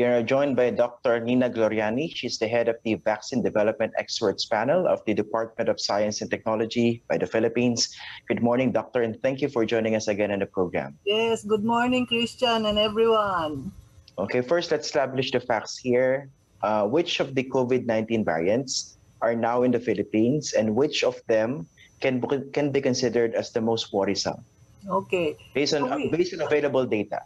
We are joined by Dr. Nina Gloriani. She's the head of the Vaccine Development Experts Panel of the Department of Science and Technology by the Philippines. Good morning, Doctor, and thank you for joining us again in the program. Yes, good morning, Christian and everyone. Okay, first let's establish the facts here. Uh, which of the COVID-19 variants are now in the Philippines and which of them can, can be considered as the most worrisome? Okay. Based on, Okay. based on available data.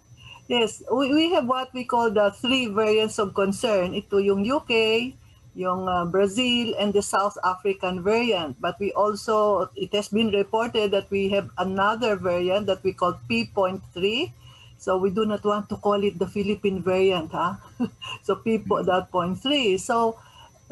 Yes, we, we have what we call the three variants of concern. Ito yung UK, yung uh, Brazil, and the South African variant. But we also, it has been reported that we have another variant that we call P.3. So we do not want to call it the Philippine variant, ha? so P.3. So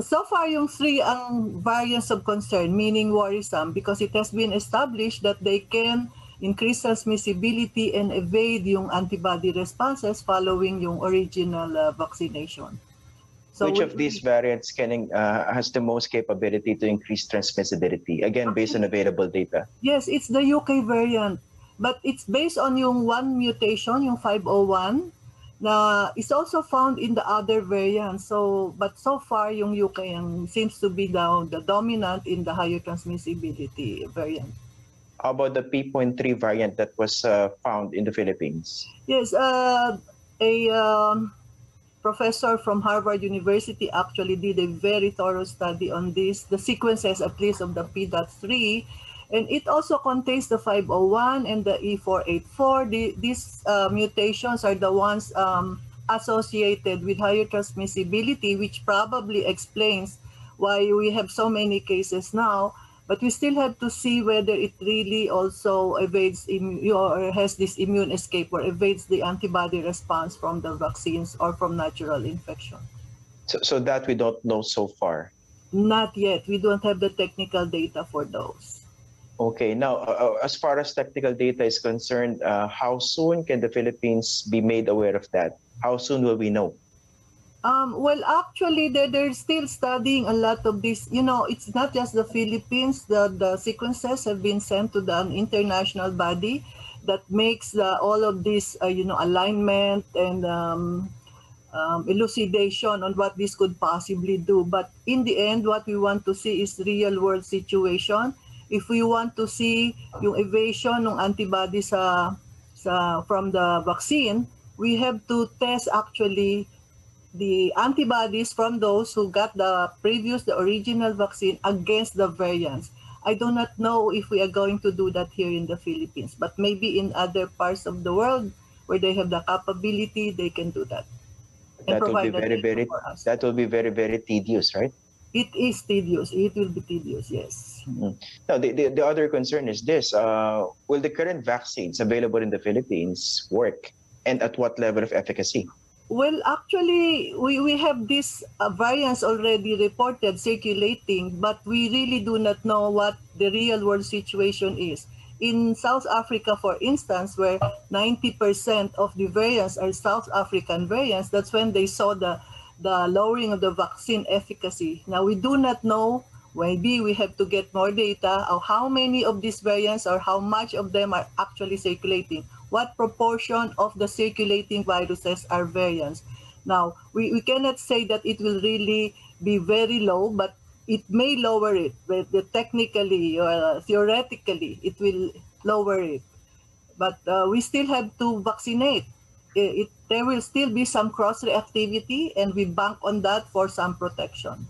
so far yung three ang variants of concern, meaning worrisome, because it has been established that they can increase transmissibility and evade yung antibody responses following yung original uh, vaccination. which we- of these variants can uh, has the most capability to increase transmissibility? Again, based on available data. Yes, it's the UK variant. But it's based on yung one mutation, yung 501, na is also found in the other variants. So, but so far, yung UK seems to be the, the dominant in the higher transmissibility variant. How about the P.3 variant that was uh, found in the Philippines? Yes, uh, a um, professor from Harvard University actually did a very thorough study on this, the sequences at least of the P.3, and it also contains the 501 and the E484. The, these uh, mutations are the ones um, associated with higher transmissibility, which probably explains why we have so many cases now. But we still have to see whether it really also evades or has this immune escape or evades the antibody response from the vaccines or from natural infection. So, so that we don't know so far. Not yet. We don't have the technical data for those. Okay, now uh, uh, as far as technical data is concerned, uh, how soon can the Philippines be made aware of that? How soon will we know? Um, well, actually, they're, they're still studying a lot of this. You know, it's not just the Philippines. The, the sequences have been sent to the an international body that makes all of this, uh, you know, alignment and um, um, elucidation on what this could possibly do. But in the end, what we want to see is real world situation. If we want to see yung evasion ng antibody sa, sa, from the vaccine, we have to test actually the antibodies from those who got the previous, the original vaccine against the variants. I do not know if we are going to do that here in the Philippines, but maybe in other parts of the world where they have the capability, they can do that. That will be very, very. That will be very, very tedious, right? It is tedious. It will be tedious, yes. Now, the, the, the other concern is this: uh, Will the current vaccines available in the Philippines work, and at what level of efficacy? Well, actually, we, we have these uh, variants already reported circulating, but we really do not know what the real world situation is. In South Africa, for instance, where 90% of the variants are South African variants, that's when they saw the, the lowering of the vaccine efficacy. Now, we do not know, maybe we have to get more data of how many of these variants or how much of them are actually circulating what proportion of the circulating viruses are variants. Now, we, we cannot say that it will really be very low, but it may lower it. But technically or uh, theoretically, it will lower it. But uh, we still have to vaccinate. It, it, there will still be some cross reactivity, and we bank on that for some protection.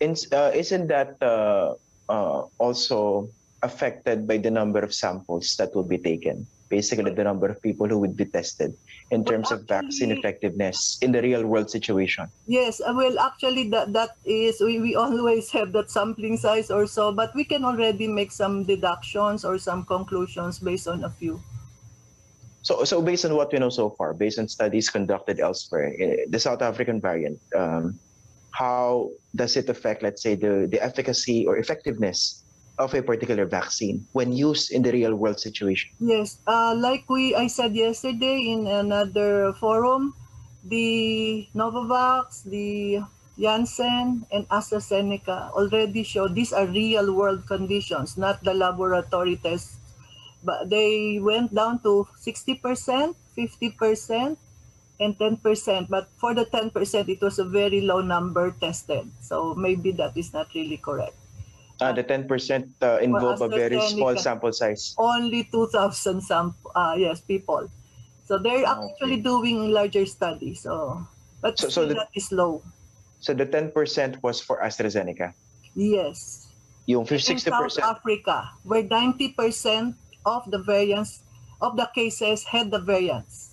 In, uh, isn't that uh, uh, also affected by the number of samples that will be taken? Basically, the number of people who would be tested in Well, terms of vaccine effectiveness in the real world situation. Yes, uh, well, actually, that that is we, we always have that sampling size or so, but we can already make some deductions or some conclusions based on a few. So, so based on what we know so far, based on studies conducted elsewhere, eh, the South African variant, um, how does it affect, let's say, the, the efficacy or effectiveness of a particular vaccine when used in the real world situation? Yes, uh, like we I said yesterday in another forum, the Novavax, the Janssen, and AstraZeneca already show these are real world conditions, not the laboratory tests. But they went down to 60%, 50%, and 10%, but for the 10%, it was a very low number tested. So maybe that is not really correct. Uh, the 10% uh, involve a very small sample size. Only 2,000 some, uh, yes, people. So they're Okay. actually doing larger studies. So, but So- so the- that is low. So the 10% was for AstraZeneca. Yes. Yung In South 60%, Africa, where 90% of the variants of the cases had the variants.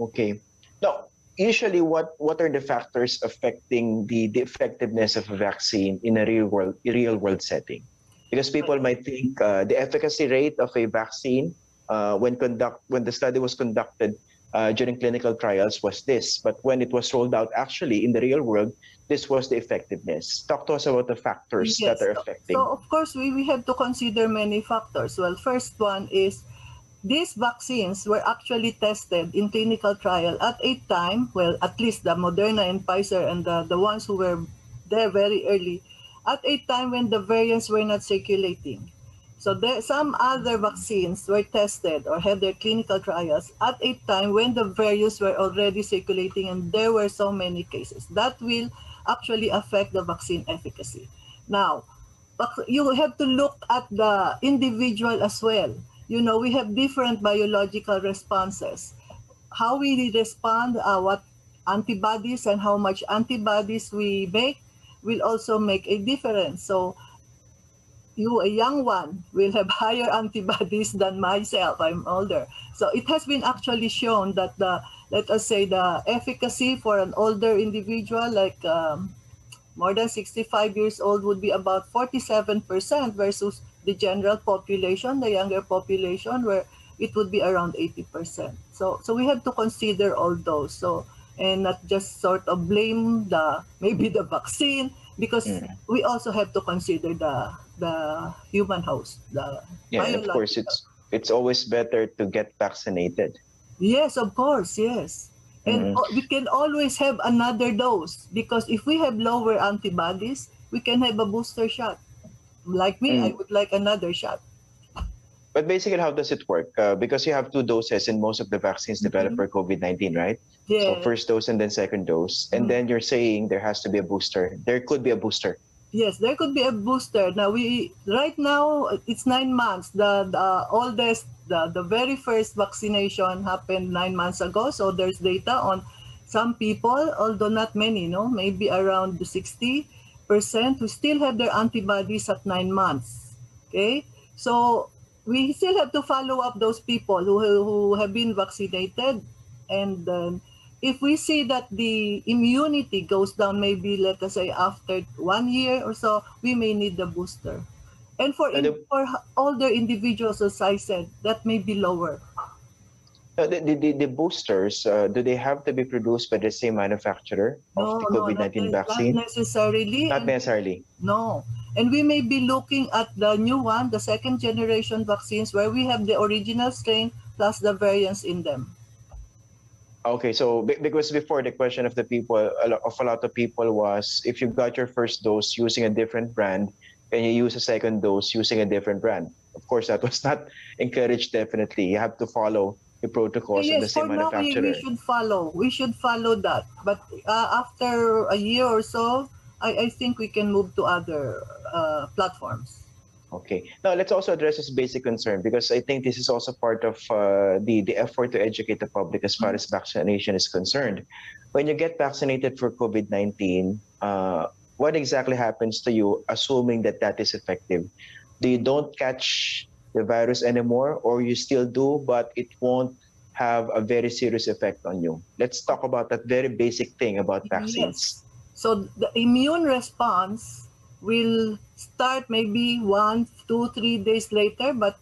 okay. Now, usually what, what are the factors affecting the, the effectiveness of a vaccine in a real world, real world setting? Because people might think uh, the efficacy rate of a vaccine uh, when conduct when the study was conducted uh, during clinical trials was this, but when it was rolled out actually in the real world, this was the effectiveness. Talk to us about the factors Yes, that are so- affecting. So of course, we, we have to consider many factors. Well, first one is these vaccines were actually tested in clinical trial at a time, well, at least the Moderna and Pfizer and the, the ones who were there very early, at a time when the variants were not circulating. So there, some other vaccines were tested or had their clinical trials at a time when the variants were already circulating and there were so many cases. That will actually affect the vaccine efficacy. Now, you have to look at the individual as well. You know, we have different biological responses. How we respond, uh, what antibodies and how much antibodies we make will also make a difference. So you, a young one, will have higher antibodies than myself. I'm older. So it has been actually shown that the, let us say, the efficacy for an older individual, like um, more than 65 years old, would be about 47% versus the general population, the younger population, where it would be around 80%. So, so we have to consider all those. So, and not just sort of blame the maybe the vaccine because Mm. we also have to consider the the human host. The yeah, and of course, it's it's always better to get vaccinated. Yes, of course, yes. And o- we can always have another dose because if we have lower antibodies, we can have a booster shot. Like me, I Mm. would like another shot. But basically, how does it work? Uh, because you have two doses in most of the vaccines developed Mhm. for COVID 19, right? Yeah. So first dose and then second dose. And Mm. then you're saying there has to be a booster. There could be a booster. Yes, there could be a booster. Now we right now it's nine months. The the oldest, the, the very first vaccination happened nine months ago. So there's data on some people, although not many, no, maybe around 60 percent who still have their antibodies at nine months. Okay, so we still have to follow up those people who who have been vaccinated, and then if we see that the immunity goes down, maybe let us say after one year or so, we may need the booster. And for And in, for older individuals, as I said, that may be lower. Uh, the, the, the, boosters, uh, do they have to be produced by the same manufacturer of the COVID 19 not, vaccine? Not necessarily. Not and- necessarily. No. And we may be looking at the new one, the second generation vaccines, where we have the original strain plus the variants in them. Okay, so because before the question of the people, of a lot of people was if you got your first dose using a different brand, and you use a second dose using a different brand. Of course, that was not encouraged. Definitely, you have to follow the protocols of the yes, for same now we, we should follow. We should follow that. But uh, after a year or so, I, I think we can move to other uh, platforms. Okay. Now let's also address this basic concern because I think this is also part of uh, the the effort to educate the public as far as vaccination is concerned. When you get vaccinated for COVID nineteen, uh, what exactly happens to you, assuming that that is effective? Do you don't catch the virus anymore, or you still do, but it won't have a very serious effect on you? Let's talk about that very basic thing about vaccines. Yes. So the immune response will start maybe one, two, three days later, but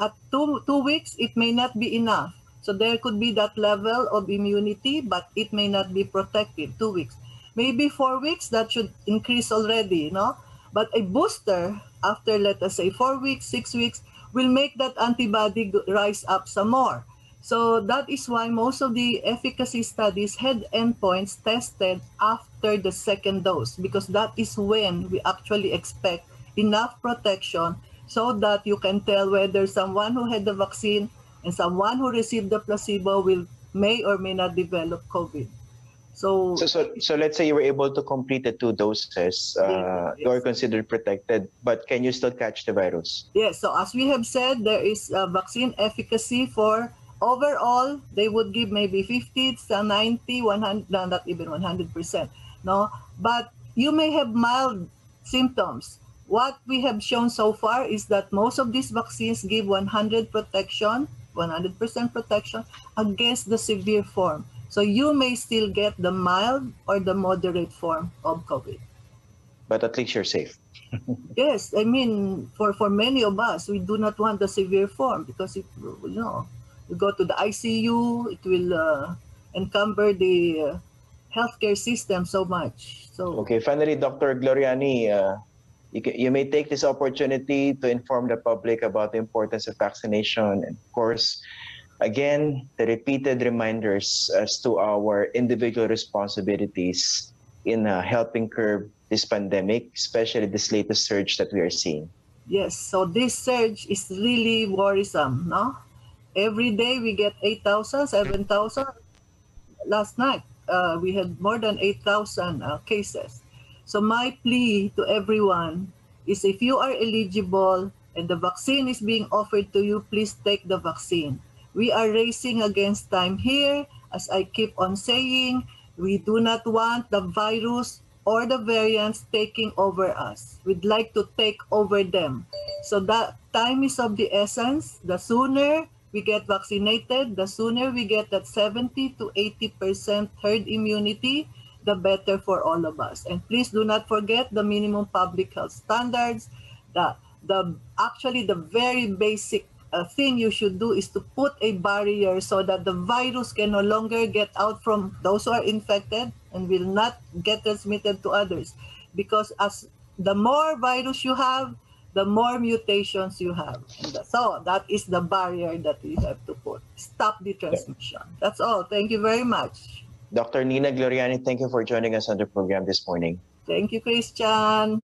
at two, two weeks, it may not be enough. So there could be that level of immunity, but it may not be protective, two weeks. Maybe four weeks, that should increase already, you know? But a booster, after let us say four weeks, six weeks, will make that antibody rise up some more. So that is why most of the efficacy studies had endpoints tested after the second dose because that is when we actually expect enough protection so that you can tell whether someone who had the vaccine and someone who received the placebo will may or may not develop COVID. So, So, so, so let's say you were able to complete the two doses, uh, Yes, you are considered protected, but can you still catch the virus? yes, so as we have said, there is a vaccine efficacy for overall, they would give maybe 50 to 90, 100, no, not even 100%. No, but you may have mild symptoms. What we have shown so far is that most of these vaccines give 100 protection, 100% protection against the severe form. So you may still get the mild or the moderate form of COVID. But at least you're safe. Yes, I mean, for, for many of us, we do not want the severe form because it, you know, you go to the ICU, it will uh, encumber the uh, healthcare system so much. So Okay, finally, Dr. Gloriani, uh, you, ca- you may take this opportunity to inform the public about the importance of vaccination. And of course, again, the repeated reminders as to our individual responsibilities in uh, helping curb this pandemic, especially this latest surge that we are seeing. yes, so this surge is really worrisome, no? Every day we get 8,000, 7,000. Last night, uh, we had more than 8,000 uh, cases. So my plea to everyone is if you are eligible and the vaccine is being offered to you, please take the vaccine. We are racing against time here. As I keep on saying, we do not want the virus or the variants taking over us. We'd like to take over them. So that time is of the essence. The sooner we get vaccinated, the sooner we get that 70 to 80% herd immunity, the better for all of us. And please do not forget the minimum public health standards. The, the actually the very basic uh, thing you should do is to put a barrier so that the virus can no longer get out from those who are infected and will not get transmitted to others. Because as the more virus you have, the more mutations you have. And so that is the barrier that we have to put. Stop the transmission. That's all. Thank you very much. Dr. Nina Gloriani, thank you for joining us on the program this morning. Thank you, Christian.